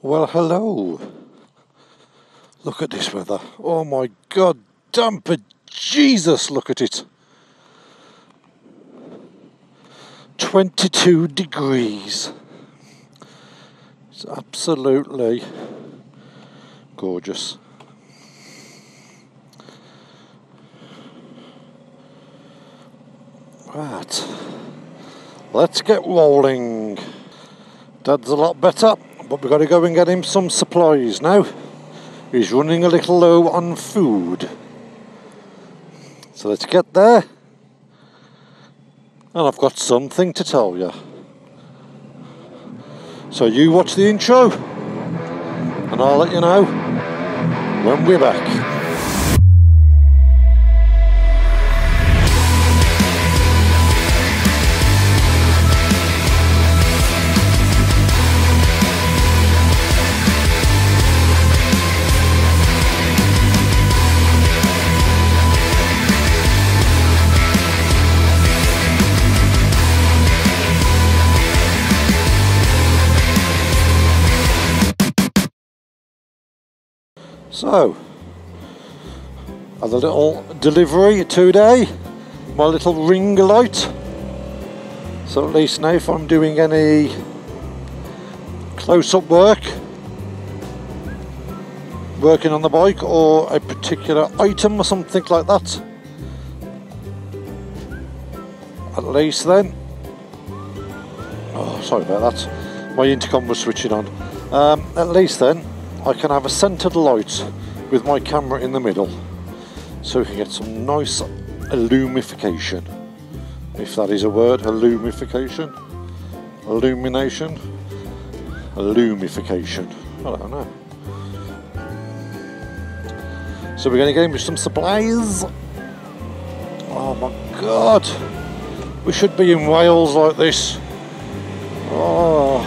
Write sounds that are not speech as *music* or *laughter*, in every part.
Well, hello. Look at this weather. Oh my god, damper Jesus, look at it. 22 degrees. It's absolutely gorgeous. Right. Let's get rolling. Dad's a lot better, but we've got to go and get him some supplies now. He's running a little low on food. So let's get there. And I've got something to tell you. So you watch the intro, and I'll let you know when we're back. So, a little delivery today, my little ring light. So at least now if I'm doing any close-up work, working on the bike or a particular item or something like that, at least then, oh sorry about that, my intercom was switching on, um, at least then I can have a centered light with my camera in the middle so we can get some nice illumification. If that is a word illumification? Illumination? Illumification. I don't know. So we're going to get in with some supplies. Oh my god. We should be in Wales like this. Oh.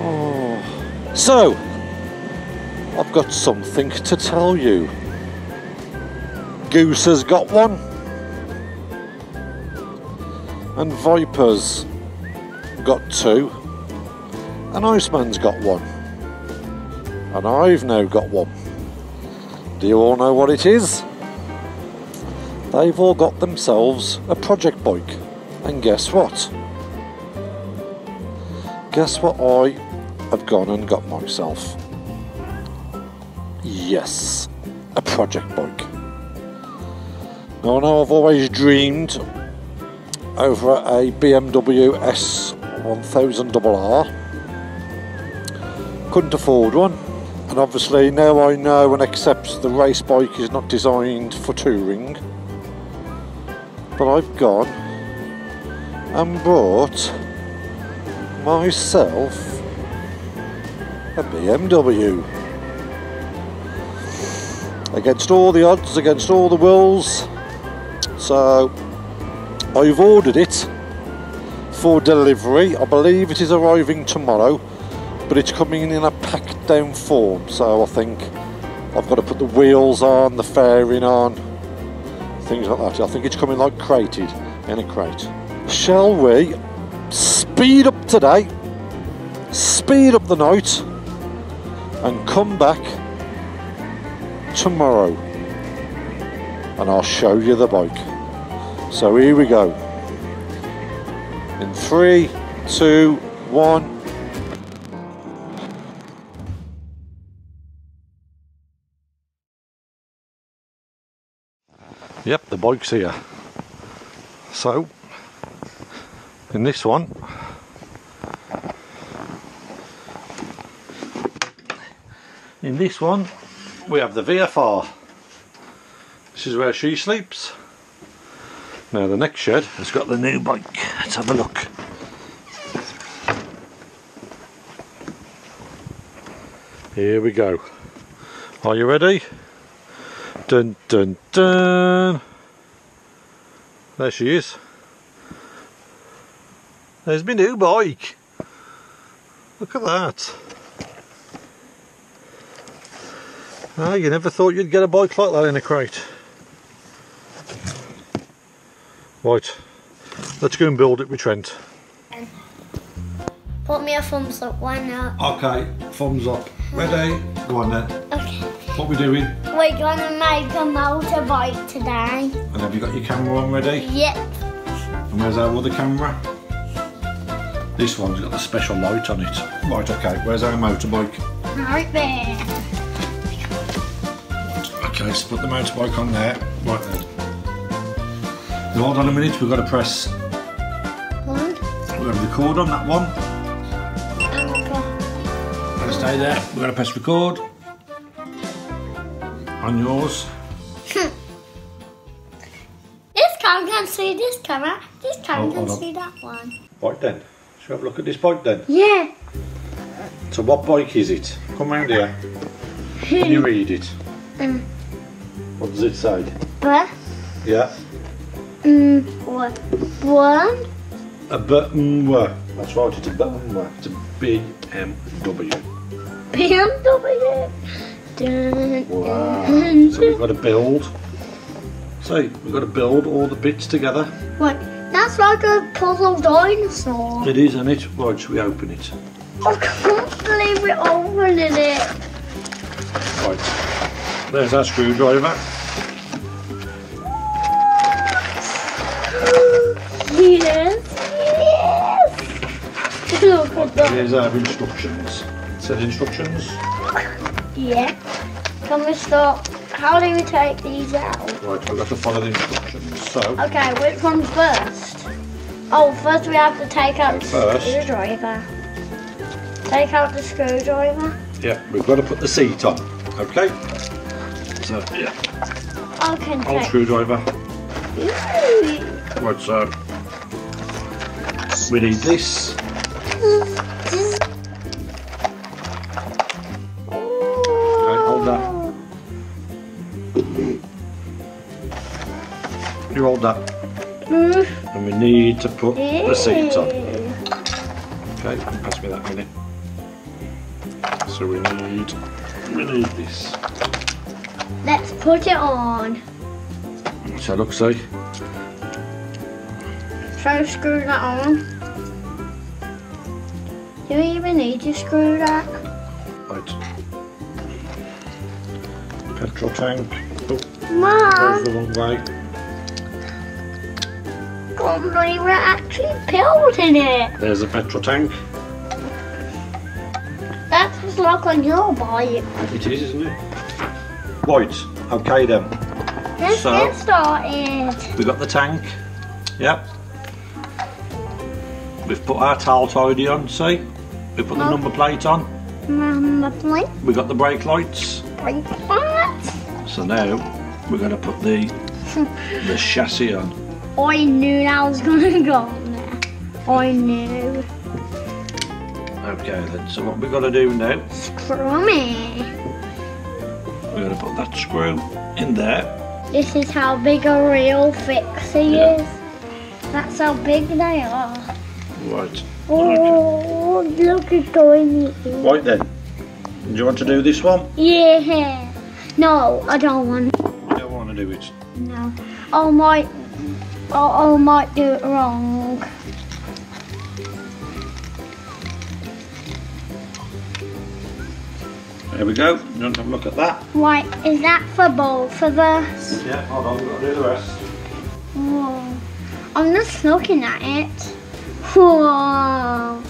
Oh. So I've got something to tell you. Goose has got one. And Viper's got two. And Iceman's got one. And I've now got one. Do you all know what it is? They've all got themselves a project bike. And guess what? Guess what I have gone and got myself? Yes, a project bike. Now I know I've always dreamed over a BMW S1000RR. Couldn't afford one, and obviously now I know and accept the race bike is not designed for touring. But I've gone and bought myself a BMW against all the odds, against all the wills. So I've ordered it for delivery. I believe it is arriving tomorrow, but it's coming in a packed down form. So I think I've got to put the wheels on, the fairing on, things like that. I think it's coming like crated in a crate. Shall we speed up today, speed up the night, and come back tomorrow and I'll show you the bike. So here we go. In three, two, one. Yep, the bike's here. So, in this one, in this one, we have the VFR. This is where she sleeps. Now the next shed has got the new bike. Let's have a look. Here we go. Are you ready? Dun dun dun. There she is. There's my new bike. Look at that. Ah, you never thought you'd get a bike like that in a crate. Right, let's go and build it with Trent. Put me a thumbs up, why not? Okay, thumbs up. Ready? Go on then. Okay. What we doing? We're gonna make a motorbike today. And have you got your camera on ready? Yep. And where's our other camera? This one's got the special light on it. Right, okay, where's our motorbike? Right there. Okay, let's put the motorbike on there. Right then. Now, hold on a minute, we've got to press, One. we've got to record on that one. Okay. Gotta stay there. We're gonna press record. On yours. *laughs* This camera can see this camera. This camera Oh, can hold on. see that one. Right then. Shall we have a look at this bike then? Yeah. So what bike is it? Come round here. Can you read it? Mm. What does it say? But Yeah. mm, what? One. A button word. That's right, it's a button. It's a BMW. BMW. Dun, Wow. dun, So we've got to build. So we've got to build all the bits together. What? That's like a puzzle dinosaur. It is, isn't it? Right, should we open it? I can't believe we're opening it. Right. There's our screwdriver. Yes. Yes. Look at that. Here's our instructions. Said instructions. Yeah. Can we start? How do we take these out? Right, we've got to follow the instructions. So, Okay, which one first? Oh, first we have to take out the First. screwdriver. Take out the screwdriver. yeah, we've got to put the seat on. Okay? So, yeah, I can old screwdriver. Ooh. Right, so we need this. Okay, hold that. You hold that. Mm. And we need to put the seat on. Ew. Okay, pass me that minute. So we need we need this. Let's put it on. So look, see. So screw that on. Do we even need to screw that? Right. Petrol tank. Oh, Mom, goes the wrong way. can't we're actually building it. There's a petrol tank. That's just like on your bike. It is, isn't it? Right. Okay then. Let's So- get started. We've got the tank. Yep. We've put our tail tidy on. See. We put the number plate on. Mama, blink, We got the brake lights. blink, what? So now we're going to put the *laughs* the chassis on. I knew that was gonna *laughs* go on there. I knew. Okay then. So what we got to do now? Screw me. We're going to put that screw in there. This is how big a real fixie Yeah. is. That's how big they are. Right. Oh, look at going in. Right then. Do you want to do this one? Yeah. No, I don't want. You don't want to do it. No. I might. I, I might do it wrong. There we go. You want to have a look at that? Right, is that for both of us? Yeah. Hold on. We've got to do the rest. Whoa. I'm just looking at it. Whoa.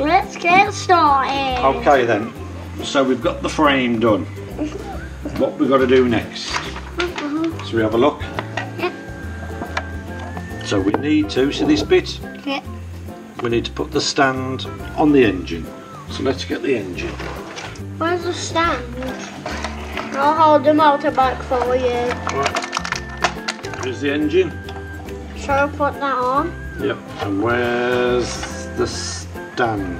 Let's get started. Okay then. So we've got the frame done. *laughs* What we've got to do next? Uh-huh. So we have a look. So we need to see this bit. Yeah. We need to put the stand on the engine. So let's get the engine. Where's the stand? I'll hold the motorbike for you. Right. Here's the engine. Shall I put that on? Yep. And where's the stand?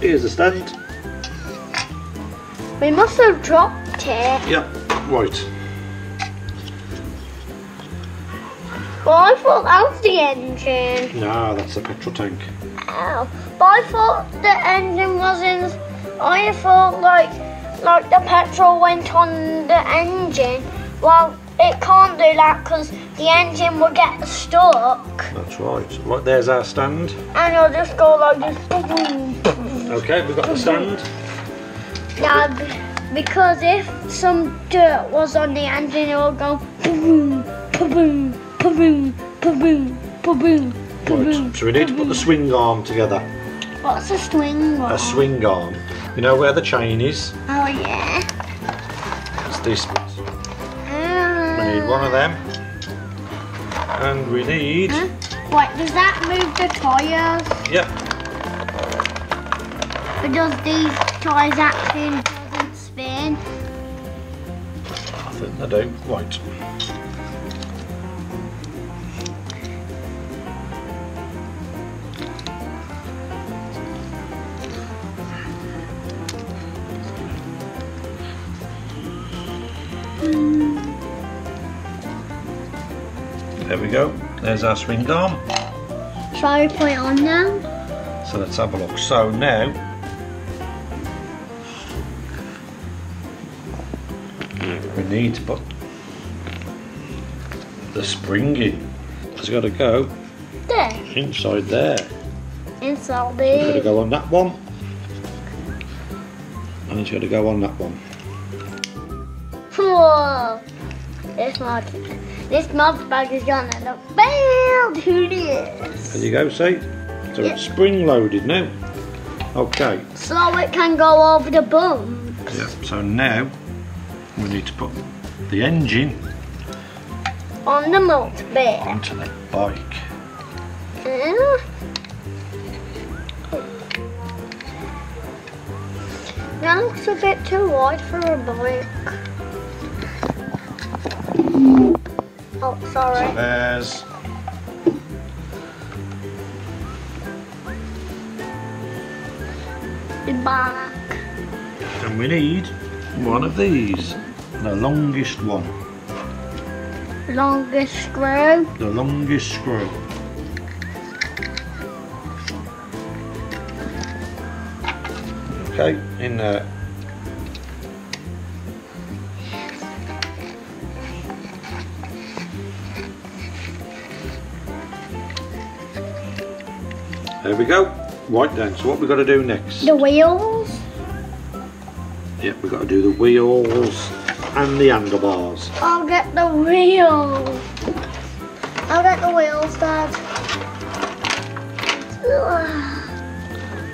Here's the stand. We must have dropped it. Yep. Right. I thought that was the engine. No, that's a petrol tank. Ow. But I thought the engine was in. I thought like like the petrol went on the engine. Well, it can't do that because the engine will get stuck That's right. Right, there's our stand. and it'll just go like this. Okay, we've got the stand. Yeah, because if some dirt was on the engine, it will go boom, boom, Right, so we need to put the swing arm together. What's a swing? Arm? A swing arm. You know where the chain is? Oh yeah. It's this bit. We need ah. one of them. And we need... Huh? What does that move the tires? Yep. But does these tires actually doesn't spin? I think they don't. Right. There's our swing arm. Shall we put it on now? So let's have a look. So now we need to put the spring in. It's got to go There. inside there. Inside It's got to go on that one. And it's got to go on that one. Whoa. This mod, this mod bag is gonna look bad. Who this? There you go, see? So it's spring loaded now. Okay. So it can go over the boom. Yeah. So now we need to put the engine On the bed. onto the bike. Yeah. That looks a bit too wide for a bike. Oh, So sorry. there's The back. And we need one of these. The longest one. Longest screw. The longest screw. Okay, in there. There we go. Right then, so what we've got to do next? The wheels. Yep, we've got to do the wheels and the handlebars. I'll get the wheels. I'll get the wheels, Dad.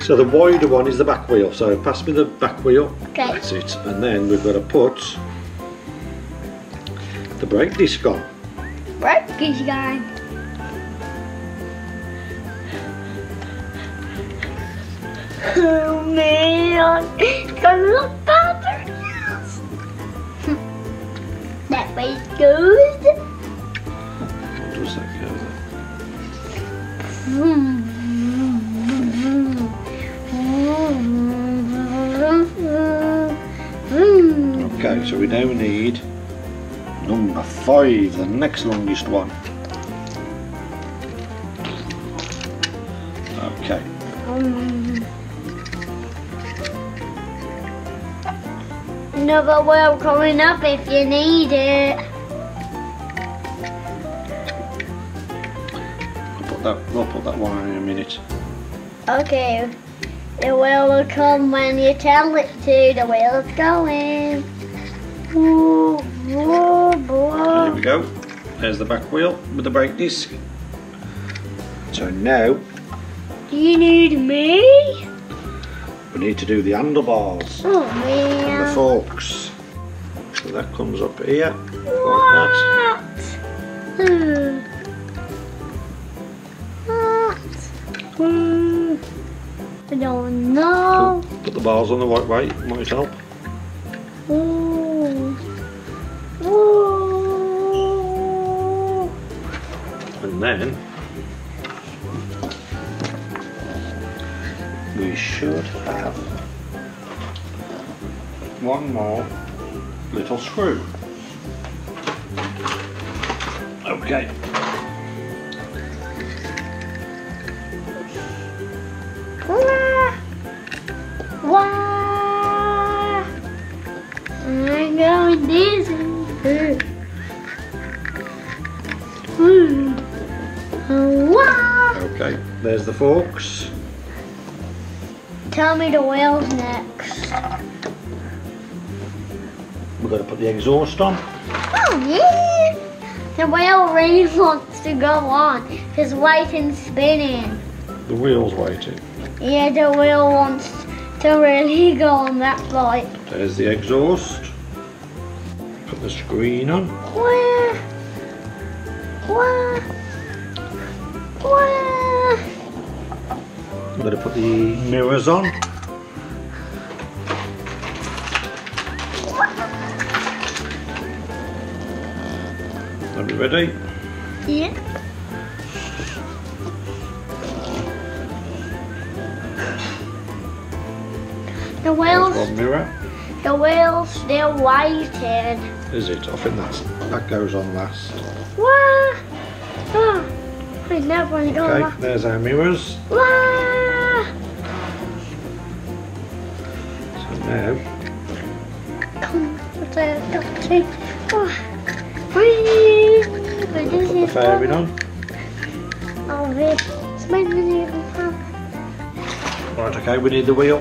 So the wider one is the back wheel. So pass me the back wheel. Okay. That's it. And then we've got to put the brake disc on. Right, good guy. Oh man, it's look better. Yes. that way good. What does that go there? Okay, so we now need number five, the next longest one. Okay, um, Another wheel coming up if you need it. I'll put that. We'll put that one on in a minute. Okay, the wheel will come when you tell it to. The wheel's going. Woo, woo, Here we go. There's the back wheel with the brake disc. So now Do you need me? We need to do the handlebars Oh and the forks. So that comes up here like that. What? Hmm. What? Hmm. I don't know. Put the bars on the right way, might help. Ooh. Ooh. And then we should have one more little screw. Okay. Wah! Wah! I'm going dizzy. Wah! Okay, there's the forks. Tell me the wheels next. We're going to put the exhaust on. Oh yeah! The wheel really wants to go on. It's waiting spinning. The wheel's waiting. Yeah, the wheel wants to really go on that bike. There's the exhaust. Put the screen on. Where? Where? Where? I'm going to put the mirrors on. Are you ready? Yeah. The There's wheels, one mirror. the wheels still waiting. Is it? I think that's that goes on last. Where? Oh, I never. Okay, there's our mirrors. Where? Come, what's that? Don't take. Oh, whee! This put the is fairing on. Oh, this. Spinning it. Right, okay, we need the wheel.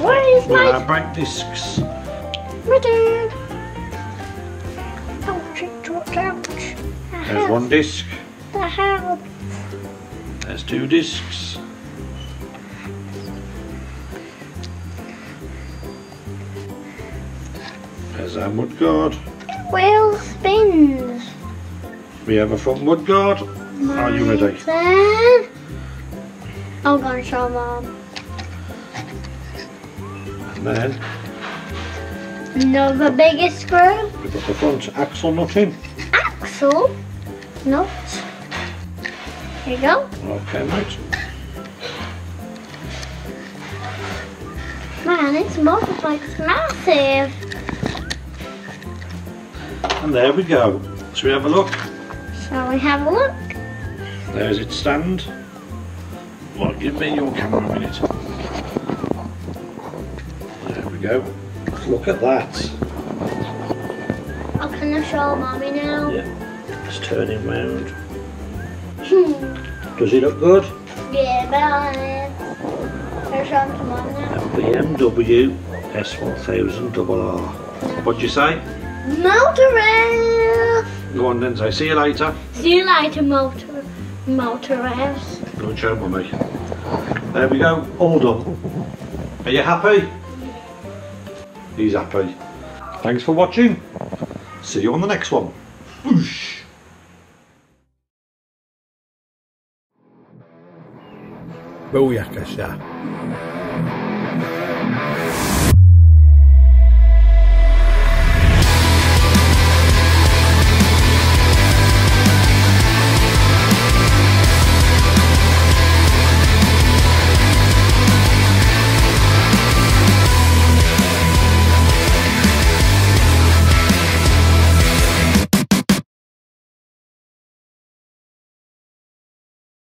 Where is our my brake discs. my dad? Ouch, it dropped out. There's one disc. The hell? There's two discs. Our mudguard. Wheel spins. We have a front mudguard. Are you ready? Then I'm gonna show mom. And then Another biggest screw. we put the front axle nut in. Axle. Nut. Here you go. Okay, mate. Man, this motorbike's massive. And there we go. Shall we have a look? Shall we have a look? There's its stand. Well, give me your camera a minute. There we go. Look at that. I can gonna show mommy now. Yeah. It's turning round. Hmm. Does it look good? yeah, but I'll show them to now. BMW S1000RR. What'd you say? Motor Go on then, say see you later. See you later, motor. Motor revs. Go and show mummy. There we go, all done. Are you happy? He's happy. Thanks for watching. See you on the next one. Whoosh. Booyakasha.